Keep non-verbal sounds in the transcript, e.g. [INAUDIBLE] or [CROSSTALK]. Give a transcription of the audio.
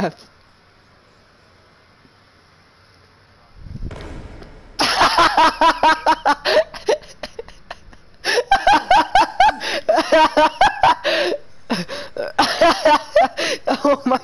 have. [LAUGHS] oh my